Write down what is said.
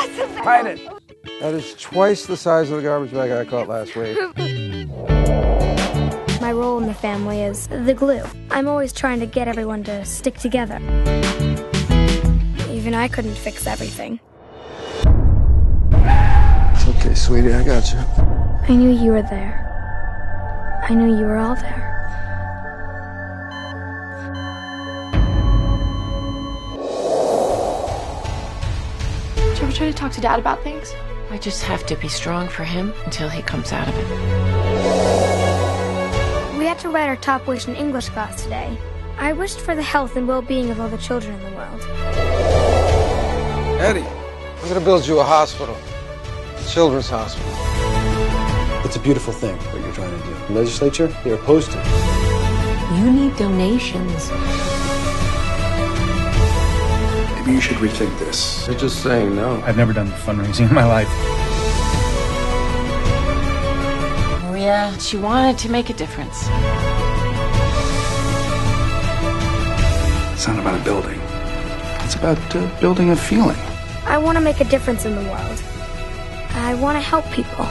Hide it. That is twice the size of the garbage bag I caught last week. My role in the family is the glue. I'm always trying to get everyone to stick together. Even I couldn't fix everything. It's Okay, sweetie, I got you. I knew you were there. I knew you were all there. Ever try to talk to Dad about things? I just have to be strong for him until he comes out of it. We had to write our top wish in English class today. I wished for the health and well-being of all the children in the world. Eddie, I'm gonna build you a hospital. A children's hospital. It's a beautiful thing, what you're trying to do. The legislature, they're opposed to it. You need donations. Maybe you should rethink this. They're just saying no. I've never done fundraising in my life. Maria, she wanted to make a difference. It's not about a building. It's about uh, building a feeling. I want to make a difference in the world. I want to help people.